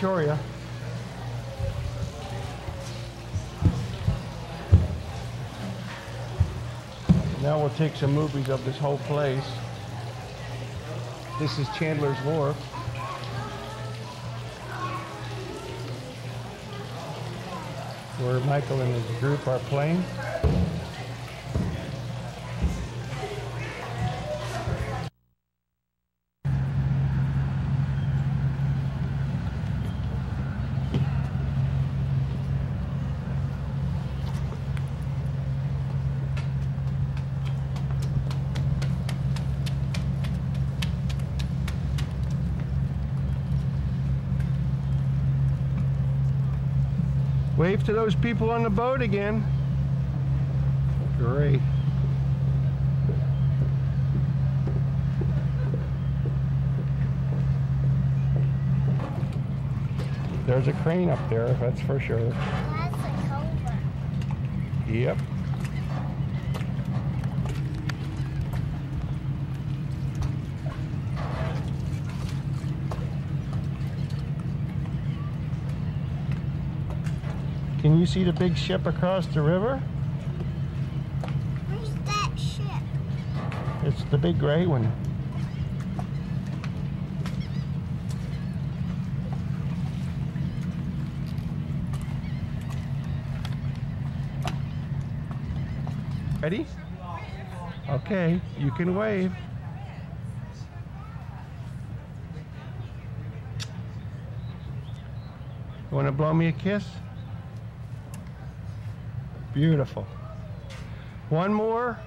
Victoria. Now we'll take some movies of this whole place. This is Chandler's Wharf. Where Michael and his group are playing. Wave to those people on the boat again. Great. There's a crane up there, that's for sure. That's a cobra. Yep. Can you see the big ship across the river? Where's that ship? It's the big gray one. Ready? Okay, you can wave. You want to blow me a kiss? Beautiful. One more.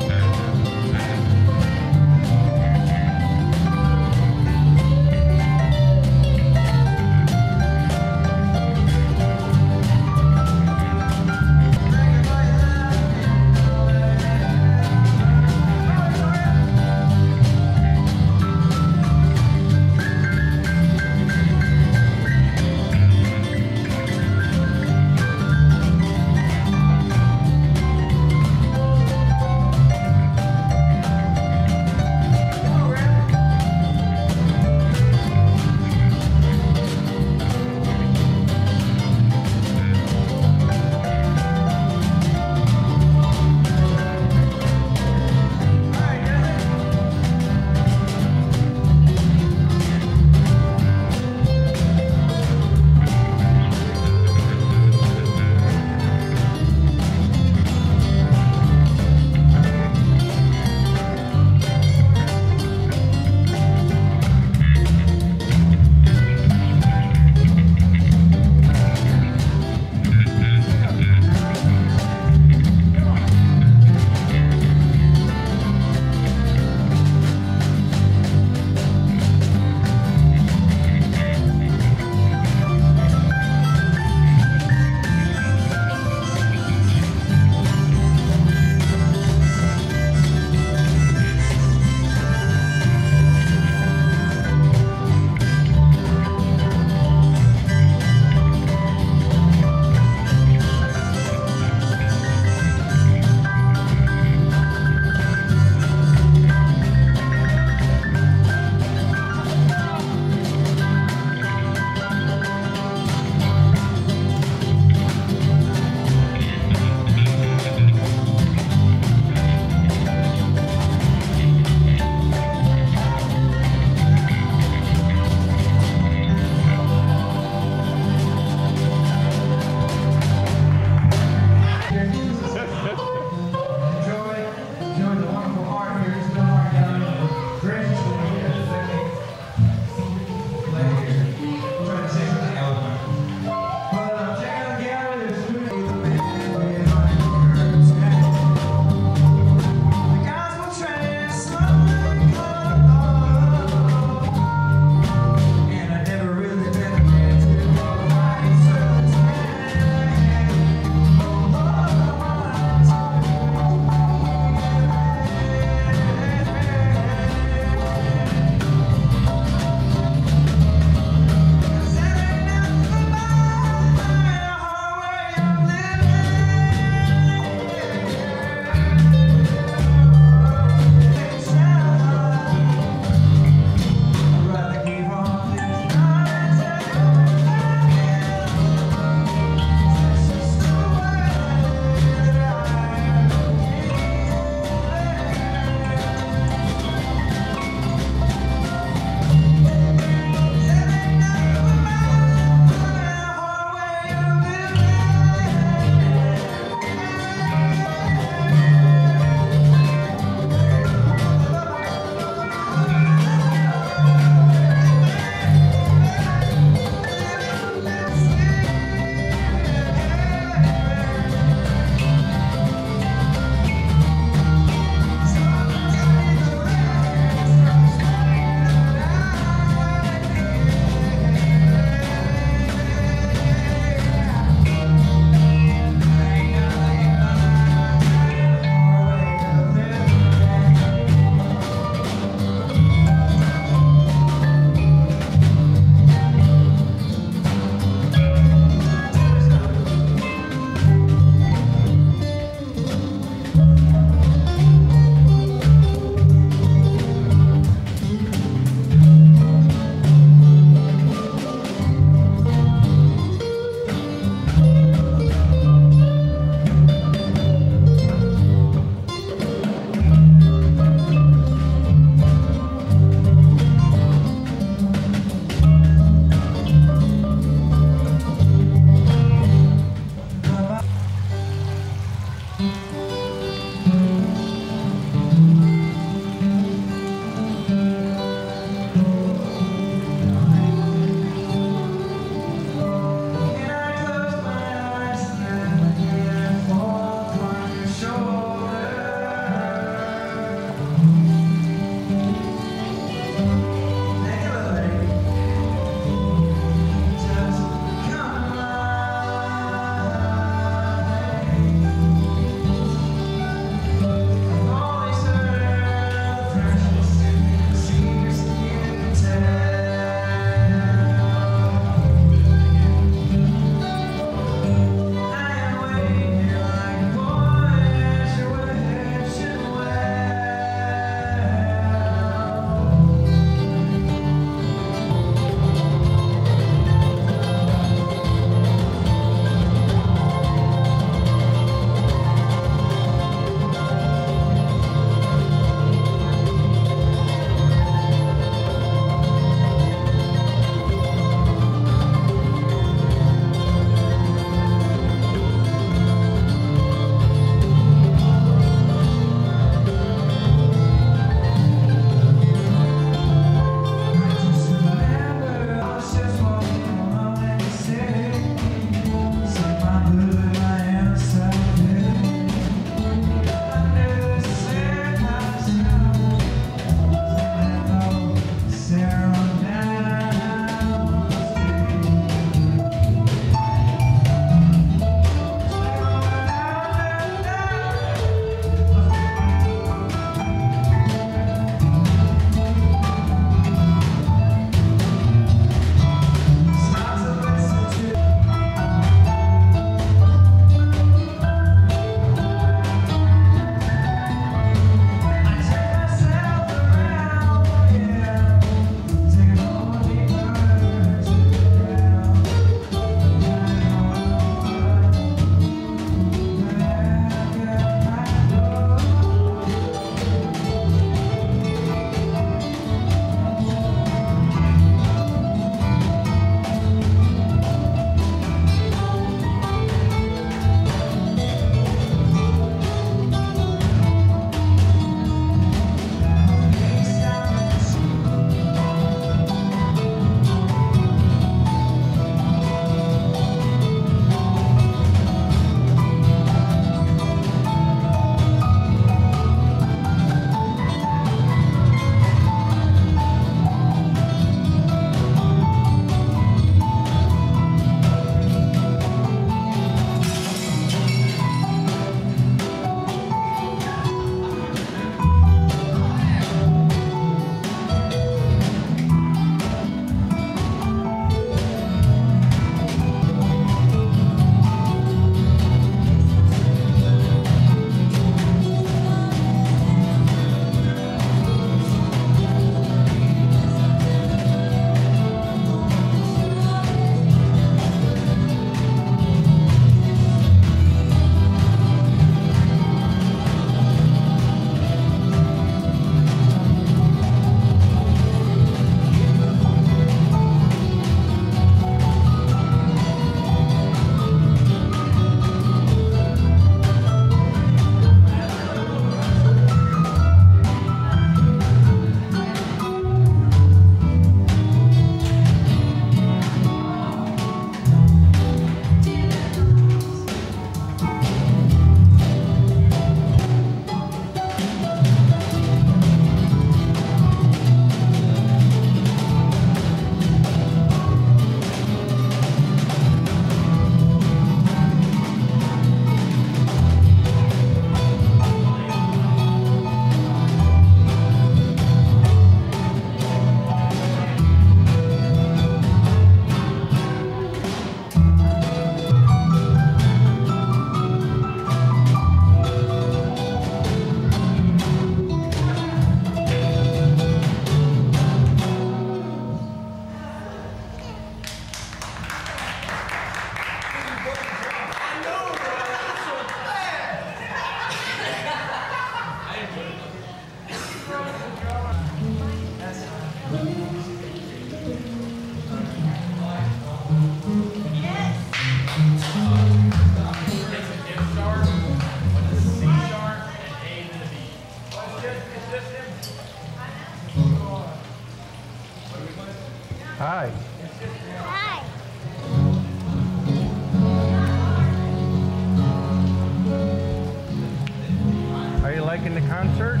liking the concert?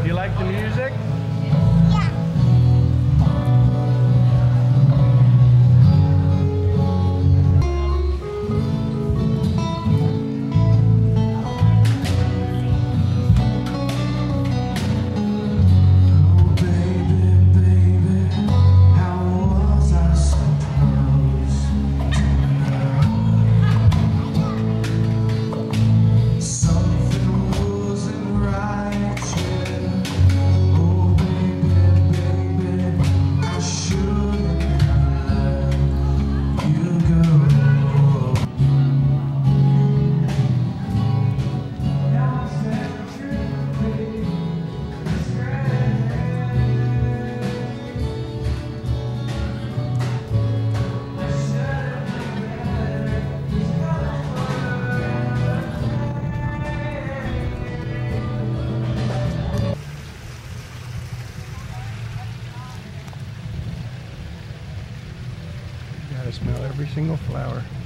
Do you like the music? single flower.